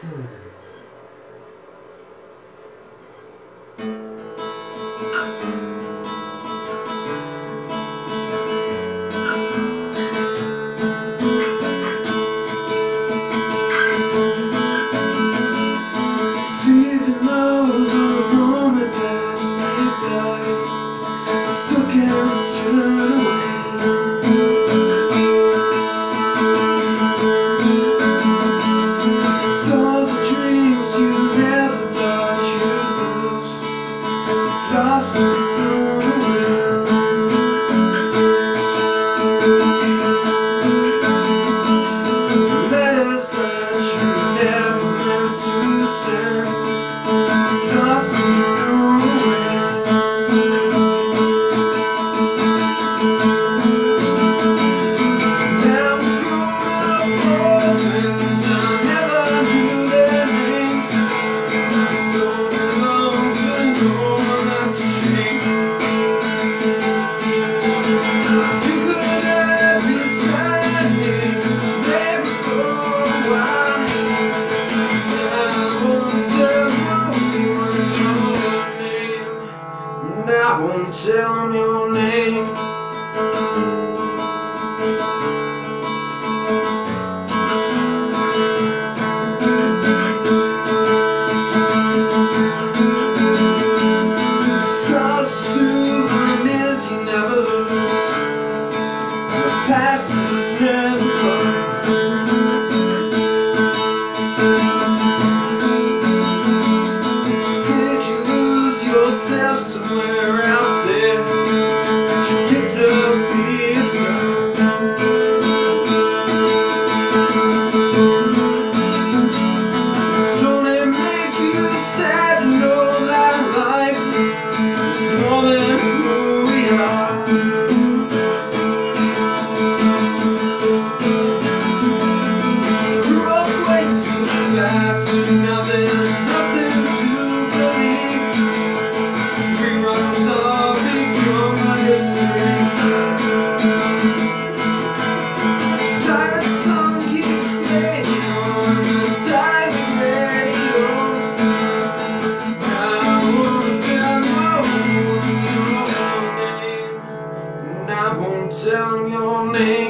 Hmm. stars through you never meant to send till down your name.